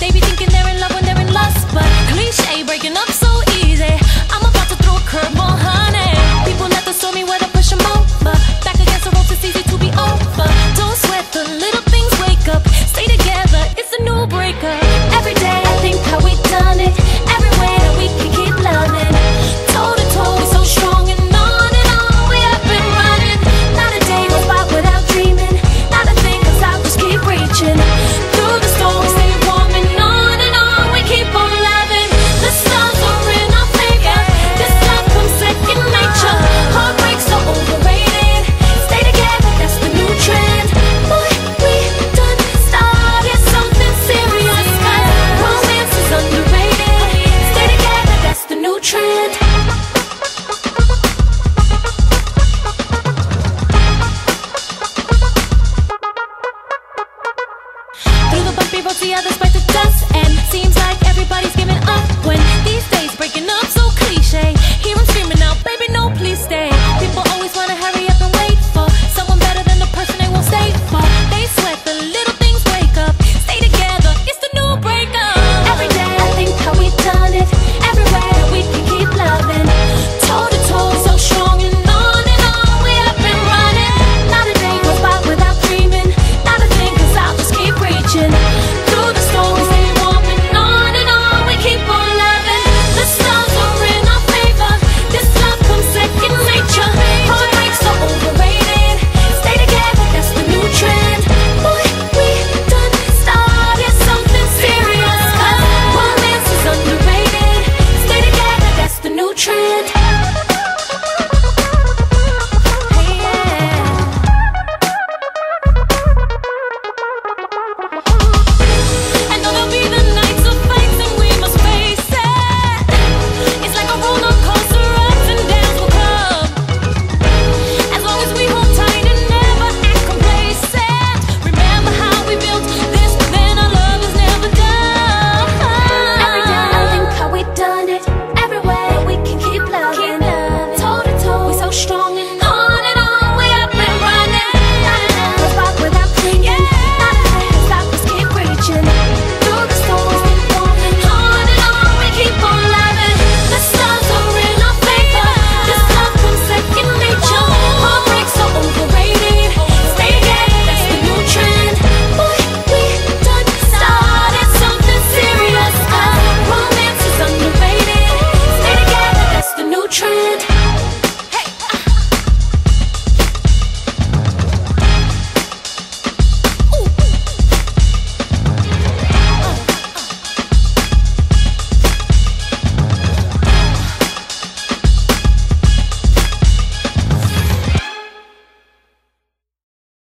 baby. people see others fight of dust, and seems like everybody's giving up.